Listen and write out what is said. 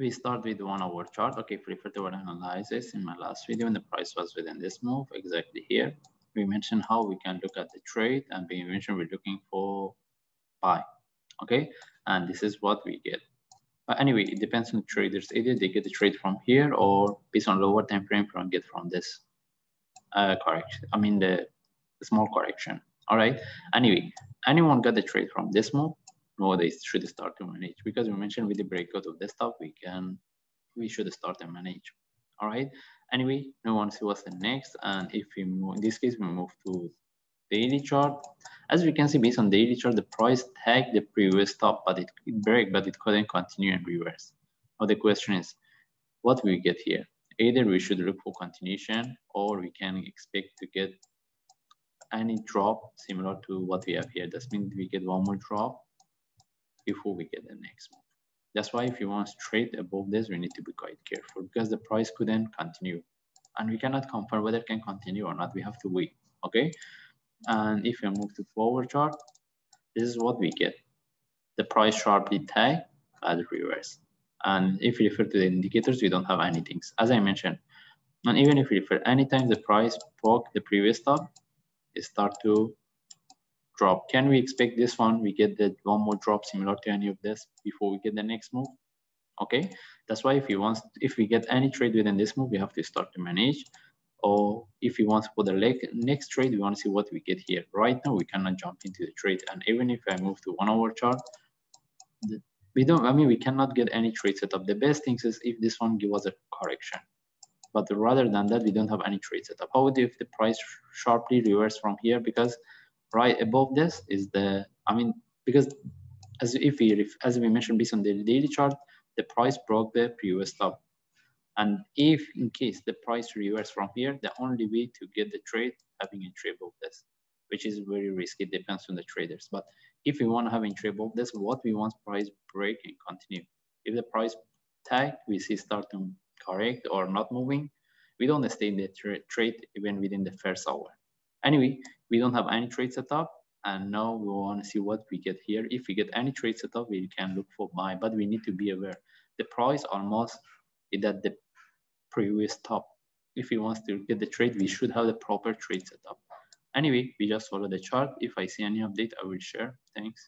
we start with one hour chart. Okay, prefer to analysis in my last video and the price was within this move exactly here. We mentioned how we can look at the trade and we mentioned we're looking for buy. Okay, and this is what we get. But anyway, it depends on the traders. Either they get the trade from here or based on lower time frame from get from this uh, correction. I mean the small correction. All right. Anyway, anyone got the trade from this move? No, they should start to manage because we mentioned with the breakout of desktop, we can we should start to manage. All right. Anyway, no one see what's the next. And if we move, in this case, we move to daily chart. As we can see, based on daily chart, the price tagged the previous top, but it, it break, but it couldn't continue and reverse. Now the question is, what we get here? Either we should look for continuation or we can expect to get any drop similar to what we have here. That means we get one more drop before we get the next move. That's why if you want to trade above this, we need to be quite careful because the price could then continue. And we cannot confirm whether it can continue or not. We have to wait, okay? And if you move to four hour chart, this is what we get. The price sharply tie as reverse. And if you refer to the indicators, we don't have anything. As I mentioned, and even if you refer anytime the price broke the previous top, it start to drop. Can we expect this one? We get that one more drop similar to any of this before we get the next move. Okay, that's why if we want, if we get any trade within this move, we have to start to manage. Or if we want for the next trade, we want to see what we get here. Right now, we cannot jump into the trade. And even if I move to one hour chart, we don't, I mean, we cannot get any trade setup. The best thing is if this one give us a correction. But rather than that, we don't have any trade setup. How would if the price sharply reverse from here? Because right above this is the, I mean, because as if we, as we mentioned based on the daily chart, the price broke the previous top. And if in case the price reverse from here, the only way to get the trade having a trade above this, which is very risky, depends on the traders. But if we want to have a trade above this, what we want price break and continue. If the price tag, we see start to correct or not moving, we don't stay in the tra trade even within the first hour. Anyway, we don't have any trade setup. And now we want to see what we get here. If we get any trade setup, we can look for buy, but we need to be aware. The price almost is at the previous top. If we want to get the trade, we should have the proper trade setup. Anyway, we just follow the chart. If I see any update, I will share. Thanks.